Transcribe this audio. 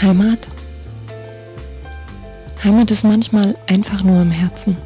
Heimat? Heimat ist manchmal einfach nur im Herzen.